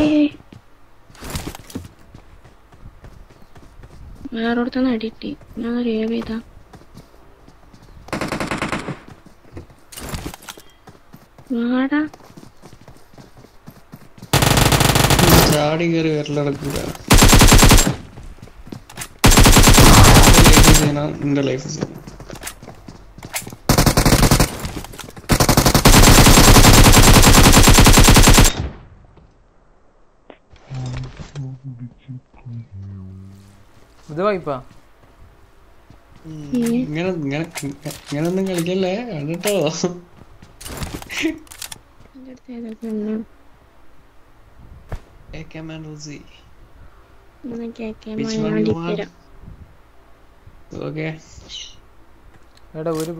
ഏയ് വേറൊരുത്തന്ന് അടിട്ടി ഞാൻ റേവ് ചെയ്താ. വാടാ. ചാടി കയറി വരലടക്കൂല. എന്റെ ലൈഫ് ചെയ്യണം ഇത് വായിപ്പാ ഇങ്ങനെ ഇങ്ങനെ ഇങ്ങനൊന്നും കളിക്കല്ലേ? കണ്ടിട്ടോ? എടാ ഒരു